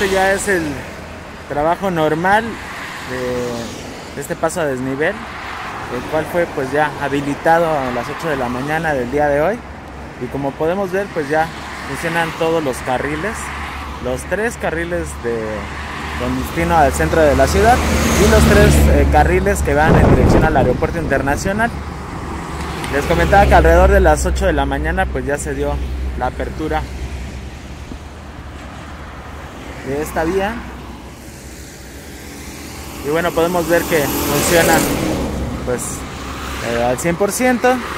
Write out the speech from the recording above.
este ya es el trabajo normal de este paso a desnivel, el cual fue pues ya habilitado a las 8 de la mañana del día de hoy. Y como podemos ver pues ya funcionan todos los carriles, los tres carriles de con destino al centro de la ciudad y los tres eh, carriles que van en dirección al aeropuerto internacional. Les comentaba que alrededor de las 8 de la mañana pues ya se dio la apertura de esta vía. Y bueno, podemos ver que funcionan pues eh, al 100%.